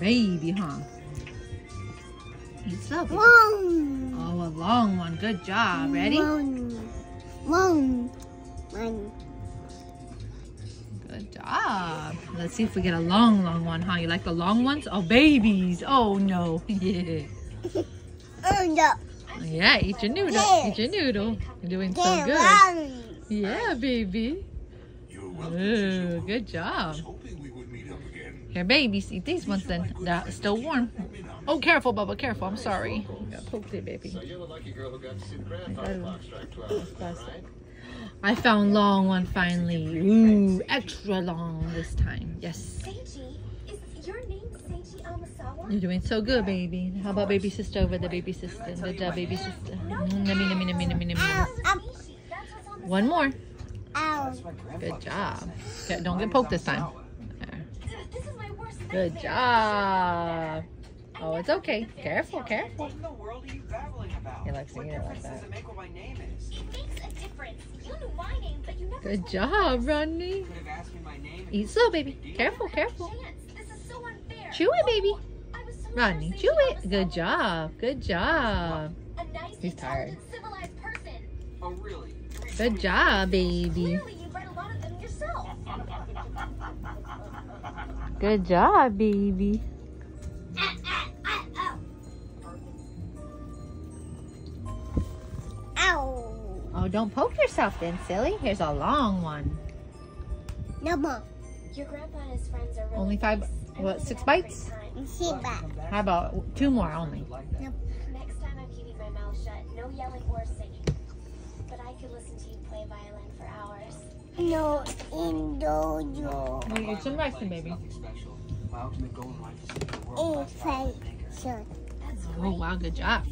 Baby, huh? Eat slow. baby. One. Oh, a long one. Good job. Ready? One. One. One. Good job. Let's see if we get a long, long one, huh? You like the long ones? Oh, babies. Oh, no. yeah. Oh, no. Yeah, eat your noodle. Eat your noodle. You're doing so good. Yeah, baby. You're welcome. Ooh, good job. was hoping we would meet up again. Here, babies, eat these ones then. They're still warm. Oh, careful, Bubba. Careful. I'm sorry. Got poked it, baby. So you're the lucky girl who got to see the grandfather clock strike 12, right? I found long one finally. Ooh, extra long this time. Yes. Seiji, is your name Seiji Amasawa? You're doing so good, baby. How about baby sister over there, baby sister? The, job, baby sister. Mm, Nummy, nummy, nummy, nummy, nummy. Ow. Ow. That's what's One more. Ow. Good job. Okay, don't get poked this time. There. This is my worst Good job. Oh, it's okay. Careful, careful. What in the world are you babbling about? He likes to what eat it like difference does that. it make what my name is? It makes a difference. You knew my name, but you never Good job, Rodney. You could have asked me my name. Eat slow, baby. Careful, careful. This is so unfair. Chew it, baby. Oh, I was so Rodney, chew it. Good job. Good job. A nice, He's tired. civilized person. Oh, really? You read so Good job, baby. Clearly, you read a lot of them yourself. Good job, baby. Ow. Oh, don't poke yourself then, silly. Here's a long one. No more. Your grandpa and his friends are really Only five- nice. what, six had a bites? great time. See that. How about two more only? Next time I'm keeping my mouth shut. No yelling or singing. But I could listen to you play violin for hours. No indoor. You eat some rice, then, baby. Nothing special. My ultimate goal in life is to be a world-class Oh, wow. Good job.